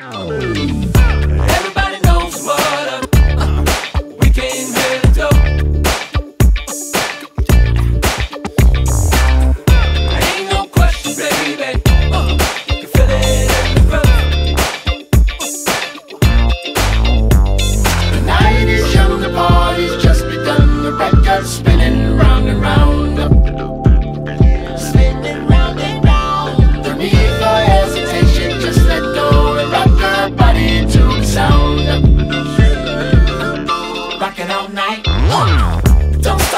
Everybody knows what up. We came here to. Ain't no question, baby. Uh, you feel it the night is young, the party's just begun. The record's spinning round and round. don't stop.